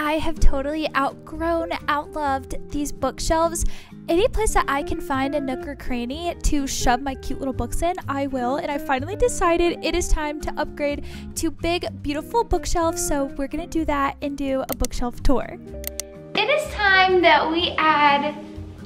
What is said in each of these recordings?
I have totally outgrown, outloved these bookshelves. Any place that I can find a nook or cranny to shove my cute little books in, I will. And I finally decided it is time to upgrade to big, beautiful bookshelves. So we're gonna do that and do a bookshelf tour. It is time that we add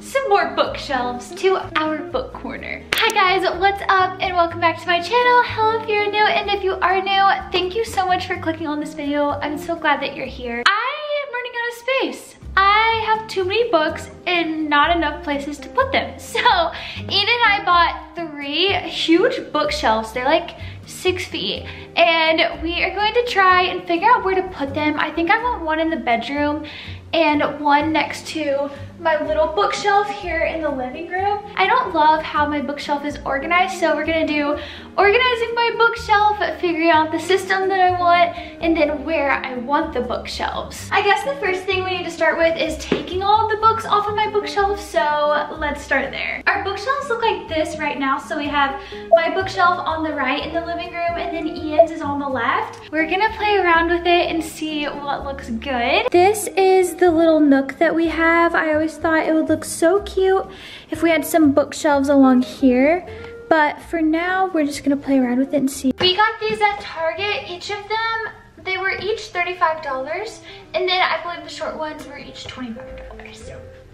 some more bookshelves to our book corner. Hi guys, what's up and welcome back to my channel. Hello if you're new and if you are new, thank you so much for clicking on this video. I'm so glad that you're here. I am running out of space. I have too many books and not enough places to put them. So Ian and I bought three huge bookshelves. They're like six feet. And we are going to try and figure out where to put them. I think I want one in the bedroom and one next to my little bookshelf here in the living room. I don't love how my bookshelf is organized, so we're gonna do organizing my bookshelf, figuring out the system that I want, and then where I want the bookshelves. I guess the first thing we need to start with is taking all the books off of my bookshelf, so let's start there. Our bookshelves look like this right now, so we have my bookshelf on the right in the living room, and then Ian's is on the left. We're gonna play around with it and see what looks good. This is the little nook that we have. I always thought it would look so cute if we had some bookshelves along here. But for now, we're just gonna play around with it and see. We got these at Target, each of them, they were each $35. And then I believe the short ones were each $25.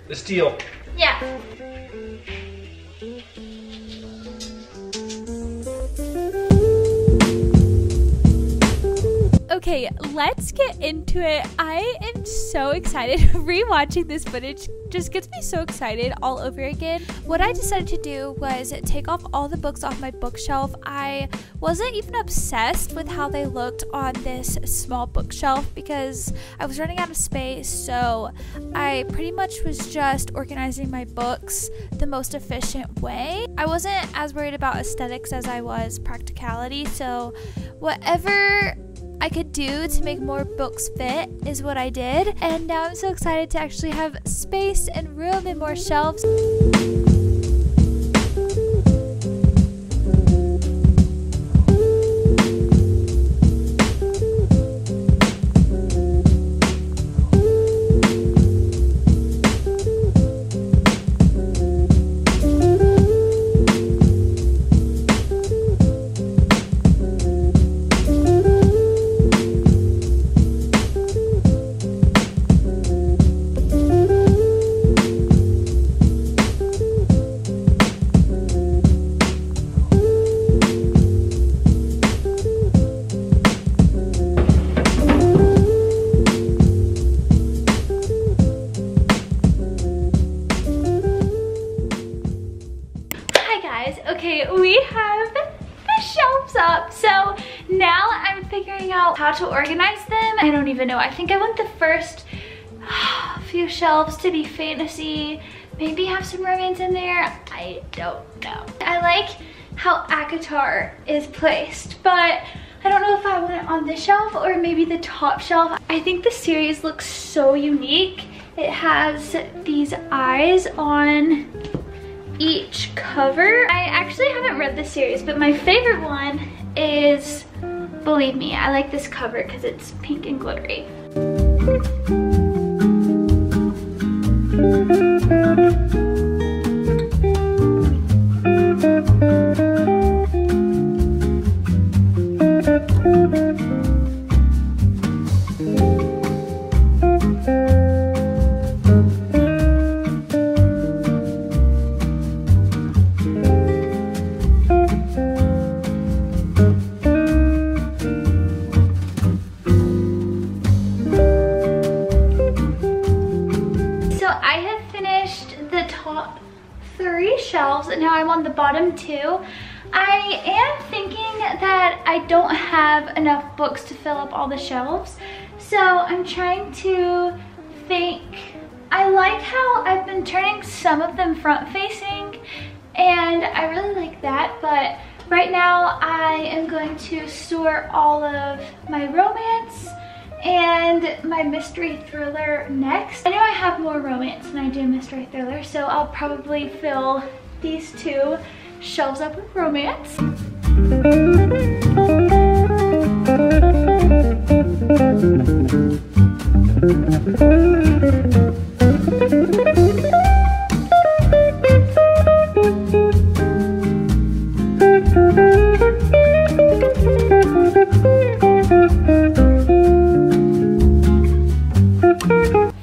The steal. Yeah. Okay, let's get into it. I am so excited. Rewatching this footage just gets me so excited all over again. What I decided to do was take off all the books off my bookshelf. I wasn't even obsessed with how they looked on this small bookshelf because I was running out of space. So I pretty much was just organizing my books the most efficient way. I wasn't as worried about aesthetics as I was practicality. So whatever I could do to make more books fit is what I did. And now I'm so excited to actually have space and room and more shelves. To organize them. I don't even know. I think I want the first few shelves to be fantasy, maybe have some romance in there. I don't know. I like how ACOTAR is placed, but I don't know if I want it on this shelf or maybe the top shelf. I think the series looks so unique. It has these eyes on each cover. I actually haven't read the series, but my favorite one is Believe me, I like this cover because it's pink and glittery. Bottom two. I am thinking that I don't have enough books to fill up all the shelves. So I'm trying to think. I like how I've been turning some of them front facing and I really like that, but right now I am going to store all of my romance and my mystery thriller next. I know I have more romance than I do mystery thriller, so I'll probably fill these two shelves up with romance.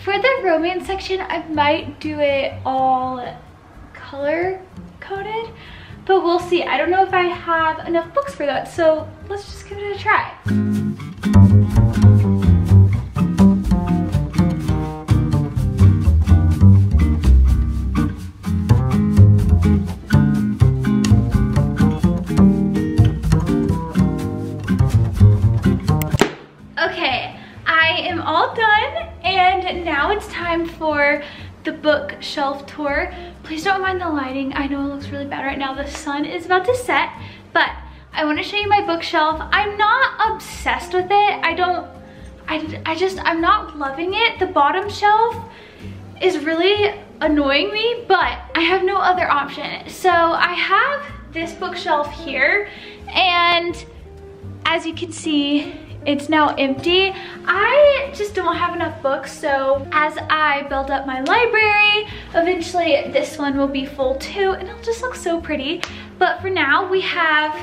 For the romance section, I might do it all color coded, but we'll see. I don't know if I have enough books for that, so let's just give it a try. Okay, I am all done and now it's time for the bookshelf tour. Please don't mind the lighting. I know it looks really bad right now. The sun is about to set, but I want to show you my bookshelf. I'm not obsessed with it. I don't, I, I just, I'm not loving it. The bottom shelf is really annoying me, but I have no other option. So I have this bookshelf here, and as you can see, it's now empty. I just don't have enough books, so as I build up my library, eventually this one will be full too, and it'll just look so pretty. But for now, we have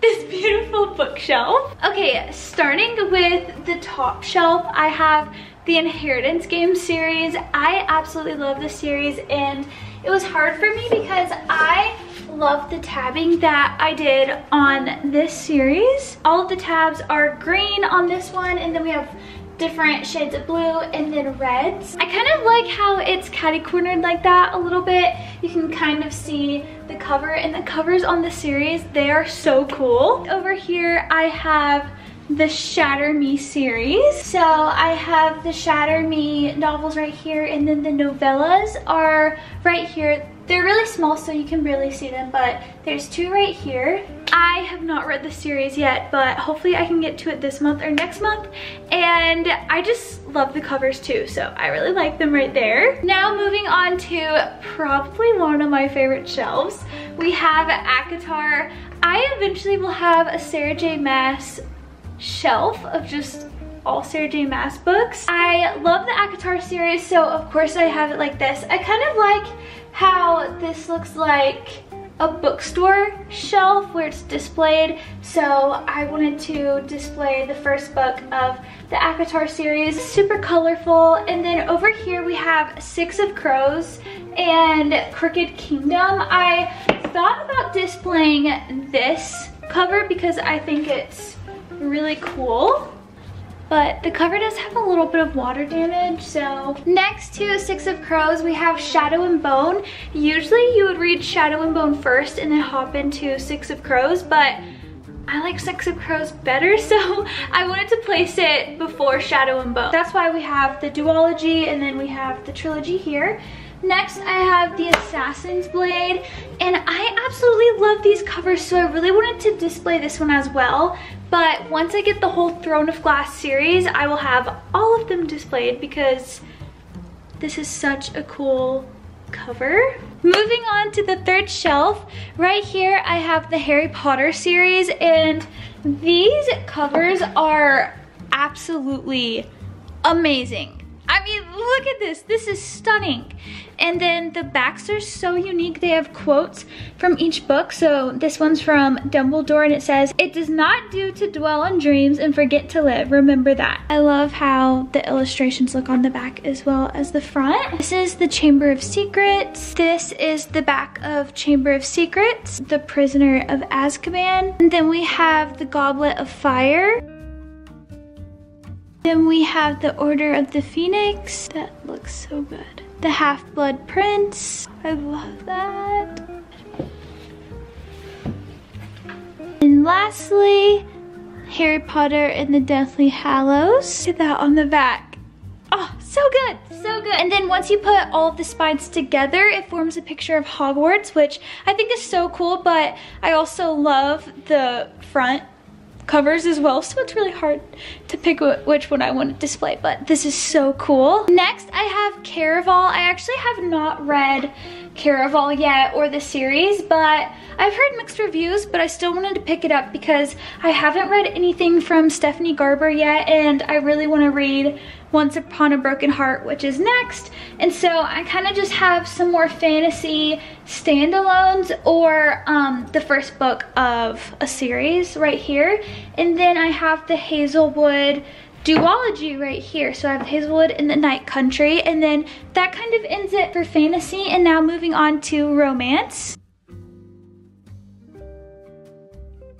this beautiful bookshelf. Okay, starting with the top shelf, I have the Inheritance Game series. I absolutely love this series, and it was hard for me because I love the tabbing that I did on this series. All of the tabs are green on this one and then we have different shades of blue and then reds. I kind of like how it's catty cornered like that a little bit. You can kind of see the cover and the covers on the series, they are so cool. Over here I have the Shatter Me series. So I have the Shatter Me novels right here and then the novellas are right here. They're really small so you can barely see them, but there's two right here. I have not read the series yet, but hopefully I can get to it this month or next month. And I just love the covers too, so I really like them right there. Now moving on to probably one of my favorite shelves. We have ACOTAR. I eventually will have a Sarah J Maas shelf of just all Sarah J Maas books. I love the ACOTAR series, so of course I have it like this. I kind of like how this looks like a bookstore shelf where it's displayed. So I wanted to display the first book of the ACOTAR series. Super colorful. And then over here we have Six of Crows and Crooked Kingdom. I thought about displaying this cover because I think it's really cool but the cover does have a little bit of water damage, so. Next to Six of Crows, we have Shadow and Bone. Usually you would read Shadow and Bone first and then hop into Six of Crows, but I like Six of Crows better, so I wanted to place it before Shadow and Bone. That's why we have the duology and then we have the trilogy here. Next, I have the Assassin's Blade, and I absolutely love these covers, so I really wanted to display this one as well. But once I get the whole Throne of Glass series, I will have all of them displayed because this is such a cool cover. Moving on to the third shelf, right here I have the Harry Potter series and these covers are absolutely amazing. Mean, look at this. This is stunning. And then the backs are so unique. They have quotes from each book. So this one's from Dumbledore and it says, It does not do to dwell on dreams and forget to live. Remember that. I love how the illustrations look on the back as well as the front. This is the Chamber of Secrets. This is the back of Chamber of Secrets, The Prisoner of Azkaban. And then we have the Goblet of Fire. Then we have the Order of the Phoenix. That looks so good. The Half-Blood Prince. I love that. And lastly, Harry Potter and the Deathly Hallows. Look at that on the back. Oh, so good, so good. And then once you put all the spines together, it forms a picture of Hogwarts, which I think is so cool, but I also love the front covers as well, so it's really hard to pick which one I want to display, but this is so cool. Next, I have Caraval. I actually have not read Caraval yet or the series, but I've heard mixed reviews, but I still wanted to pick it up because I haven't read anything from Stephanie Garber yet, and I really want to read Once Upon a Broken Heart, which is next. And so I kind of just have some more fantasy standalones or um, the first book of a series right here. And then I have the Hazel Wood duology right here. So I have Hazel Wood and the Night Country. And then that kind of ends it for fantasy. And now moving on to romance.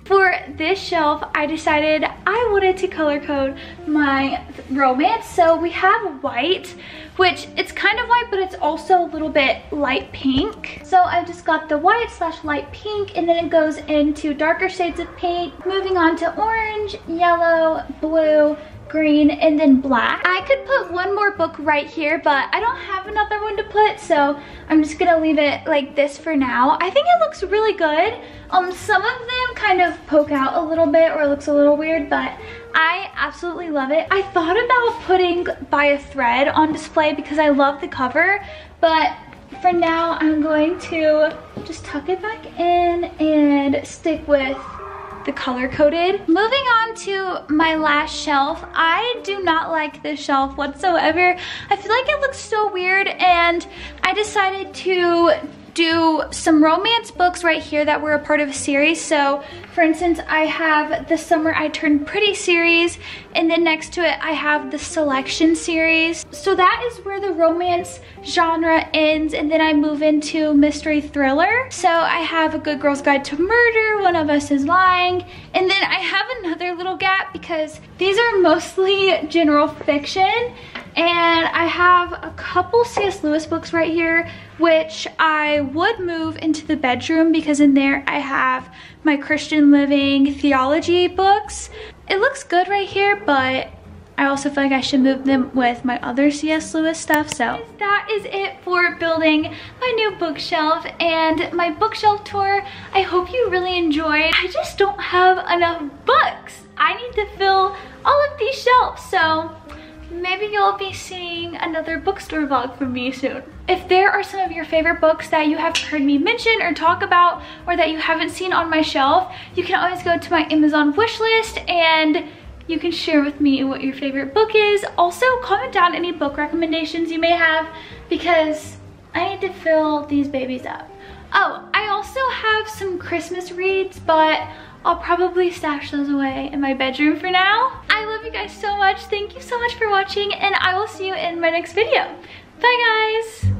For this shelf, I decided I wanted to color code my romance. So we have white, which it's kind of white, but it's also a little bit light pink. So I've just got the white slash light pink, and then it goes into darker shades of pink. Moving on to orange, yellow, blue, green, and then black. I could put one more book right here, but I don't have another one to put, so I'm just gonna leave it like this for now. I think it looks really good. Um, some of them kind of poke out a little bit or it looks a little weird, but I absolutely love it. I thought about putting by a thread on display because I love the cover, but for now I'm going to just tuck it back in and stick with the color coded. Moving on to my last shelf, I do not like this shelf whatsoever. I feel like it looks so weird and I decided to do some romance books right here that were a part of a series. So for instance, I have the Summer I Turned Pretty series, and then next to it, I have the Selection series. So that is where the romance genre ends, and then I move into mystery thriller. So I have A Good Girl's Guide to Murder, One of Us is Lying, and then I have another little gap because these are mostly general fiction, and I have a couple C.S. Lewis books right here, which I would move into the bedroom because in there I have my Christian Living theology books. It looks good right here, but I also feel like I should move them with my other C.S. Lewis stuff, so. That is it for building my new bookshelf and my bookshelf tour. I hope you really enjoyed. I just don't have enough books. I need to fill all of these shelves, so maybe you'll be seeing another bookstore vlog from me soon. If there are some of your favorite books that you have heard me mention or talk about or that you haven't seen on my shelf, you can always go to my Amazon wish list and you can share with me what your favorite book is. Also, comment down any book recommendations you may have because I need to fill these babies up. Oh, I also have some Christmas reads, but I'll probably stash those away in my bedroom for now. I love you guys so much. Thank you so much for watching and I will see you in my next video. Bye guys!